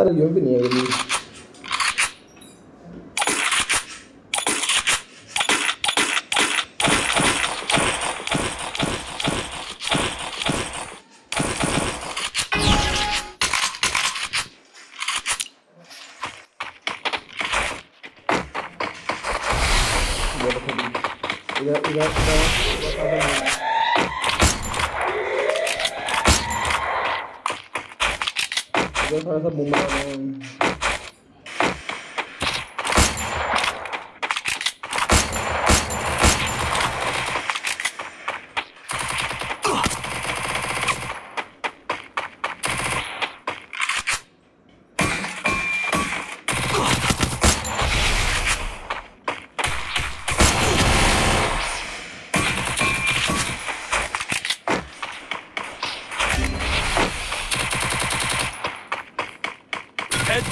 अरे यूं भी नहीं है 이걸 사서 못 먹어.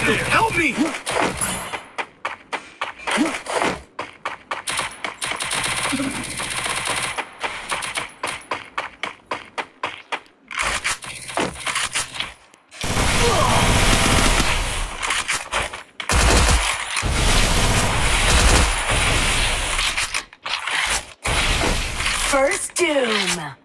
Help me! First Doom.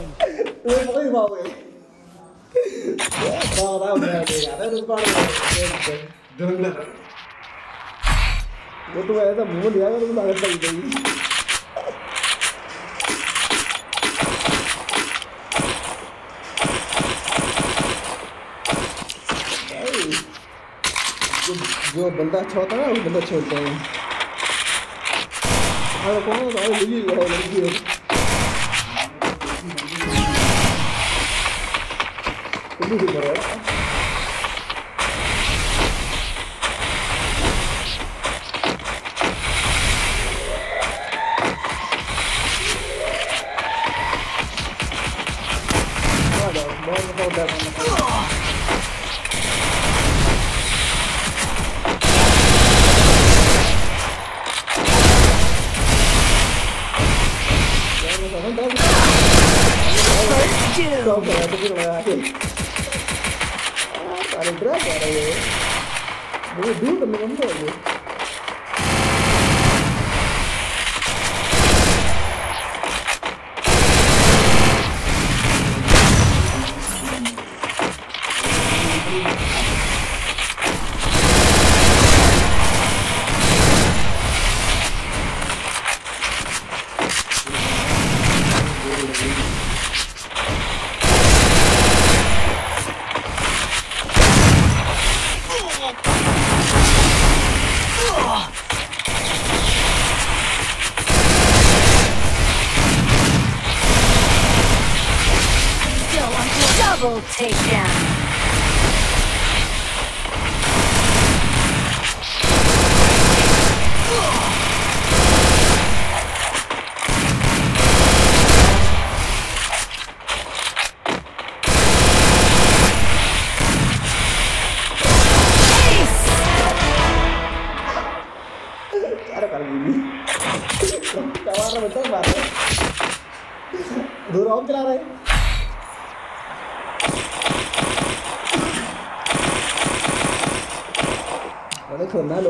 Vào vậy vào đâu nè thì đã đến vào đừng đừng वो तो ऐसा मुँह लिया तो लागत लग गई जो बंदा अच्छा होता है ना, वो बंदा अच्छा होता है। हाँ कौन है है। 고민이 뭐래요? Kill. Olha, vamos voltar na First Doom. Không phải là tôi biết là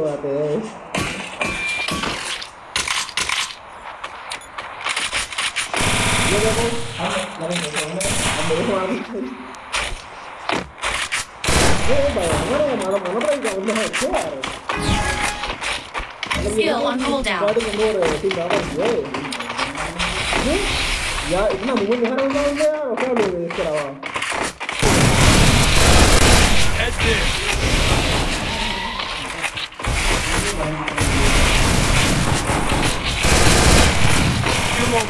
eso, Mateo. Skill on cooldown. Ya, no, me voy. Head there.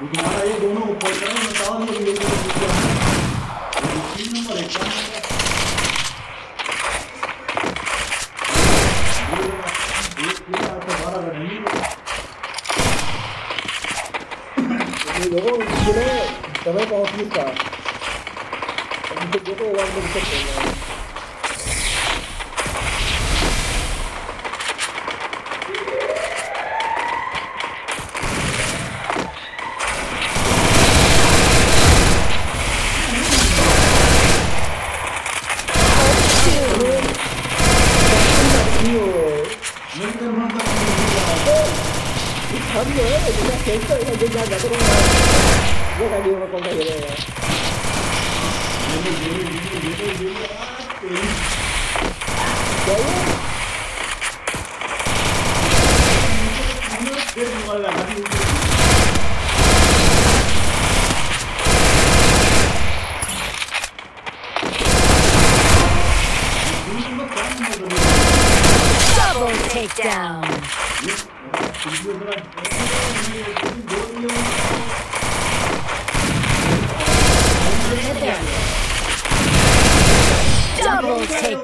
तुम्हारा ये दोनों ऊपर का है, मैं नहीं ये है। तीन नंबर एक है। है, है। देखो ज़िले समय पहुँच नहीं अब देखो वहाँ पे दिक्कत हो गया मेरे ¿Qué?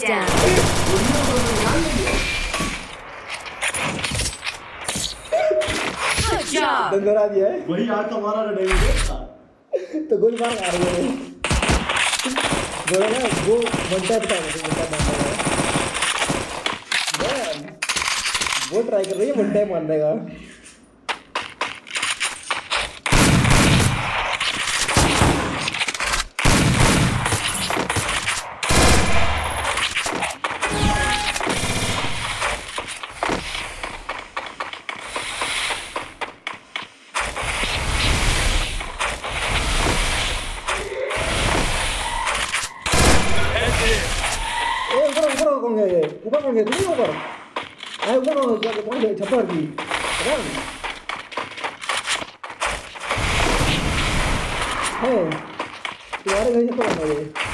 Takedown. Good job. आ दिया है। वही आज तो हमारा था। तो गोल मार आ रहे हैं बोला ना वो बनता था बनता बनता वो ट्राई कर रही है वन टाइम मारने का Head there. ए ऊपर ऊपर कौन गया ये ऊपर कौन गया तुम ऊपर आए ऊपर कौन गया की पता नहीं है। तुम्हारे घर छप्पर कौन गया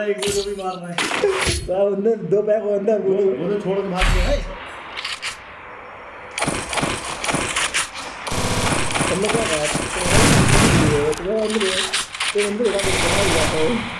रहे है एक दूसरे को भी मार रहा है। साहब अंदर दो पैक हो अंदर वो बोलो। तो छोड़ के भाग गया। है लोग क्या कहा तुम्हारा अंदर है। तो अंदर है। तो बाहर जाता है।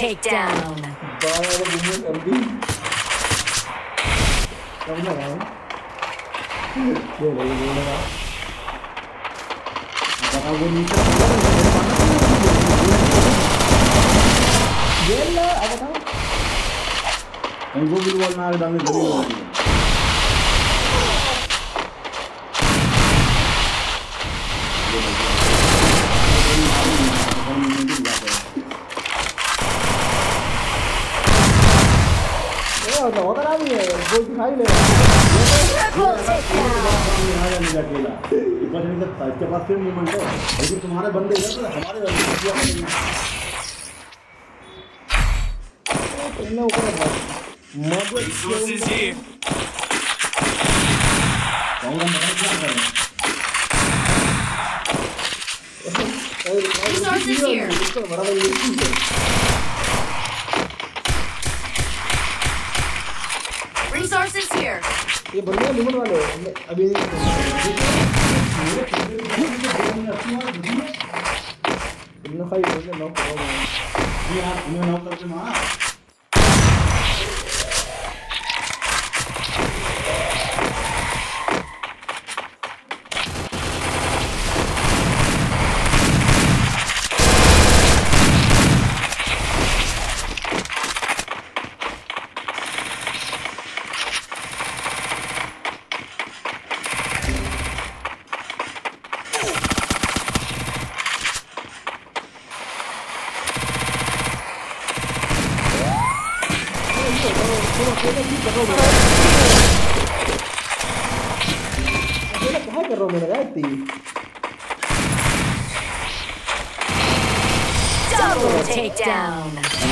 takedown. Anh vô bị luôn nào đang bị luôn. Thank you. होती होता ना भी है कोई दिखाई ले Triple takedown. अकेला बस नहीं सकता इसके पास फिर मूवमेंट है लेकिन तुम्हारे बंदे इधर हमारे बंदे ऊपर है Resources here. Resources here. ये Resources here. ये बंदे लिमिट वाले हैं। अभी इन्हें खाई बंदे नॉक कर रहे ये आप हमें नॉक करके मारा अकेला क्या कर रहा हूँ मेरा इतनी Double takedown.